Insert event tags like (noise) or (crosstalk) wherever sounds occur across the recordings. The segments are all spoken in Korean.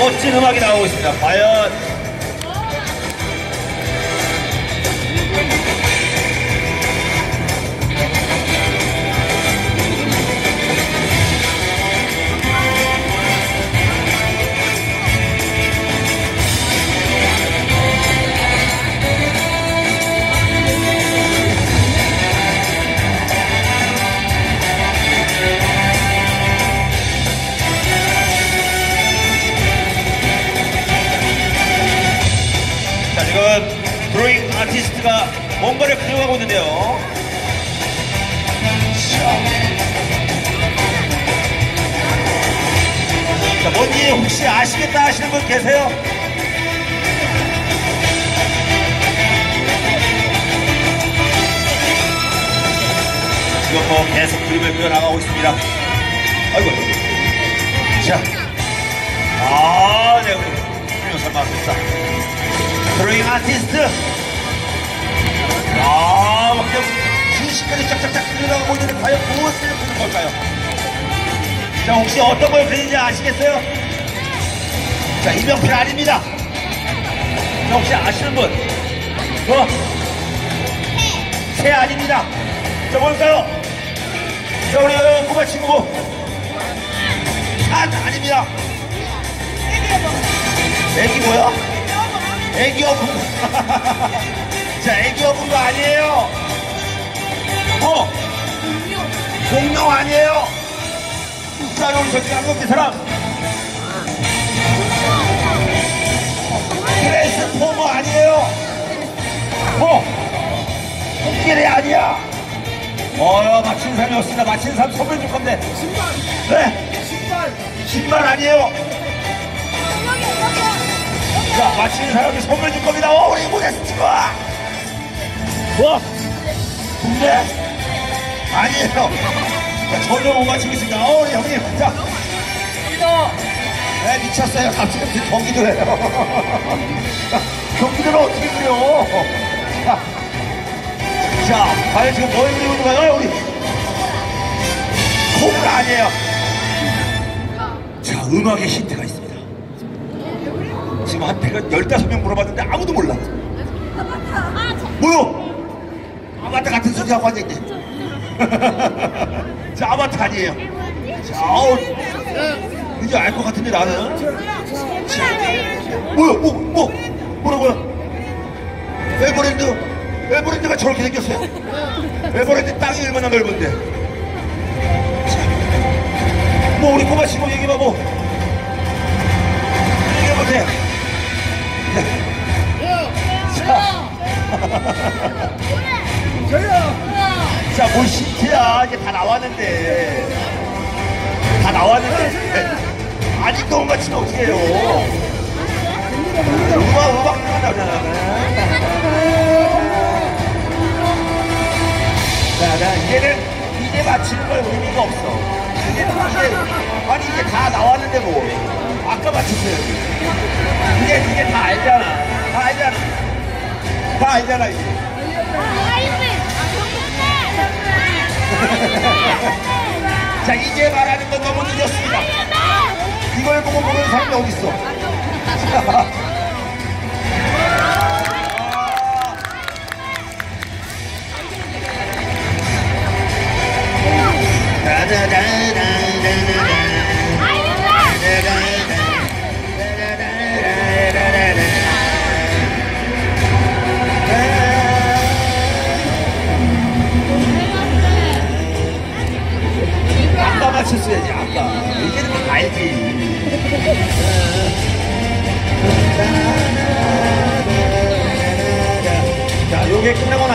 멋진 음악이 나오고 있습니다. 과연 지금 드로잉 아티스트가 뭔가를 그려가고 있는데요. 자, 자, 뭔지 혹시 아시겠다 하시는 분 계세요? 지금 뭐 계속 그림을 그려나가고 있습니다. 아이고. 자, 아, 네, 우리 김영선 마술사. 드로잉 아티스트. 아, 막 그냥 순식간에 짝짝짝 그려나가고 있는데 과연 무엇을 그리는 걸까요? 자, 혹시 어떤 걸 그리는지 아시겠어요? 자, 이명필 아닙니다. 자, 혹시 아시는 분? 뭐? 새 아닙니다. 자, 뭘까요? 자, 우리 어, 꼬마 친구. 산 아닙니다. 애기 뭐야? 애기 어부. (laughs) 자, 애기 어부가 아니에요. 어? 공룡 아니에요. 자, 우리 저기 한국계 사람. 트랜스포머 아니에요. 어? 코끼리 아니야. 어, 마친 사람이었습니다. 마친 사람 선물 줄 건데. 신발. 네. 신발. 신발 아니에요. 자, 마친 사람이 선물 줄 겁니다. 어, 우리 보겠습니다. 뭐? 근데? 아니에요. 자, 전혀 못 맞추고 있습니다. 어, 우리 형님. 자. 네, 미쳤어요. 갑자기 지금 경기도 해요. (laughs) 자, 경기도를 어떻게 그려? 자, 자, 과연 지금 뭘 그리고 있는 거예요, 우리? 콩은 아니에요. 자, 음악에 힌트가 한테가 15명 물어봤는데 아무도 몰라. 뭐요? 아바타 같은 소리 하고 앉아있네. 자, 아바타 아니에요. 자, 아우, 이제 알 것 같은데 나는. 뭐야, 뭐, 뭐, 뭐라고요? 에버랜드, 에버랜드가 저렇게 생겼어요. 에버랜드 땅이 얼마나 넓은데. 자, 뭐, 우리 꼬마 친구 얘기해봐, 뭐. 이제 다 나왔는데. 다 나왔는데. 아직도 못 맞히면 어떡해요. 음악, 음악 나오잖아. 이제는, 이제 맞히는 걸 의미가 없어. 이제, 이제, 아니, 이제 다 나왔는데 뭐. 아까 맞췄어요. 이제, 이제 다 알잖아. 다 알잖아. 다 알잖아, 이제. 자, 이제 말하는 건 너무 늦었습니다. 이걸 보고 모르는 사람이 어딨어?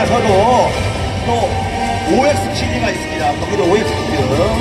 나서도 또 OX7이가 있습니다. 거기도 OX7.